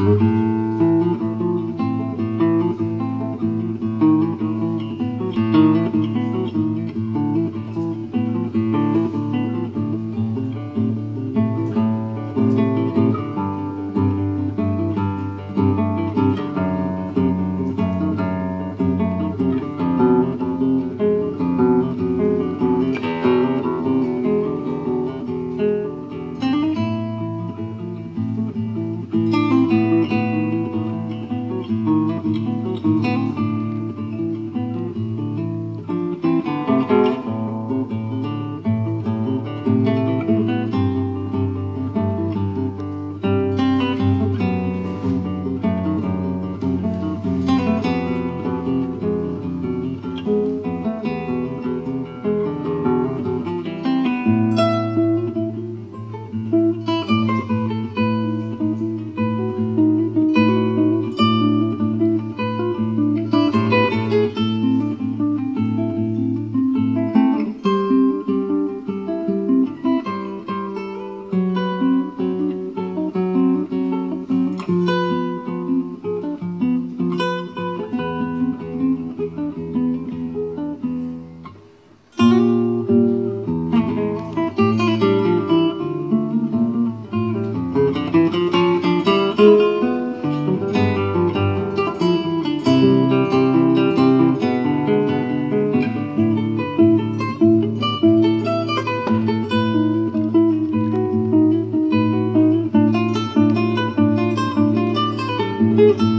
Mm-hmm. you